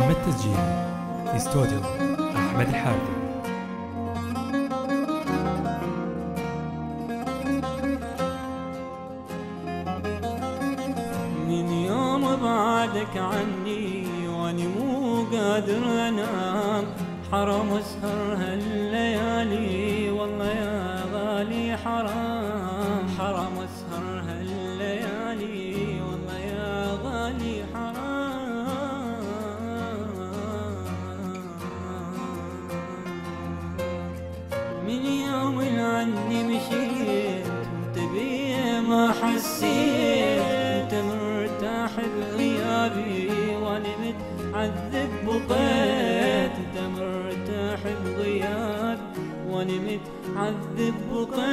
تم التسجيل. في استوديو أحمد الحارثي من يوم بعدك عني وأني مو قادر أنام. حرام أسهر هالليالي والله يا غالي حرام. من يوم عني مشيت وانت بيه ما حسيت. انت مرتاح بغيابي وأنا متعذب بقيت. انت مرتاح بغيابي وأنا متعذب بقيت.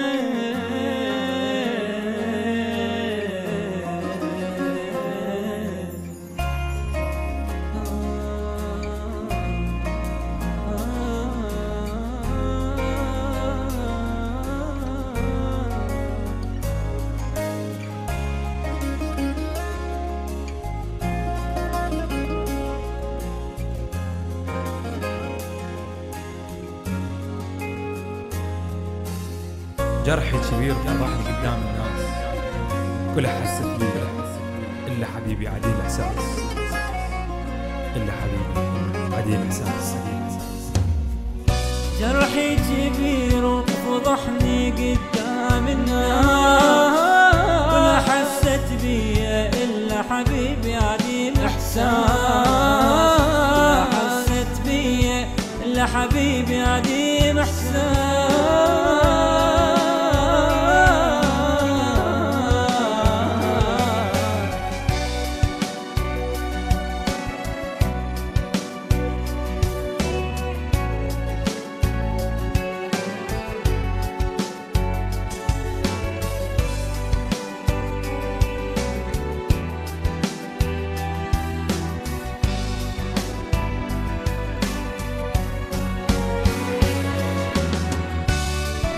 جرحي كبير فضحني قدام الناس. كلها حست بيه إلا حبيبي عديل إحساس. إلا حبيبي عديل إحساس. جرحي كبير وفضحني قدام الناس. ولا حست بيا إلا حبيبي عديم إحساس. ولا حست بيا إلا حبيبي عديم إحساس.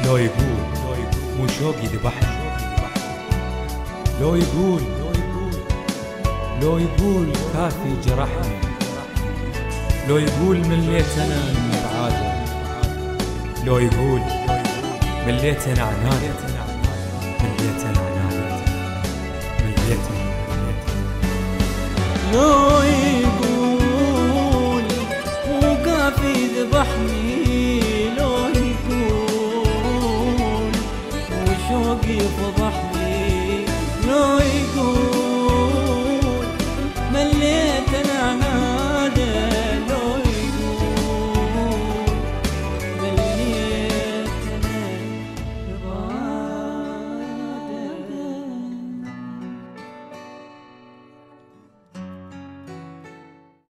لو يقول مو شوقي ذبحني لو يقول لو يقول كافي جرحني لو يقول مليت أنا من بعاده لو يقول مليت أنا عنادي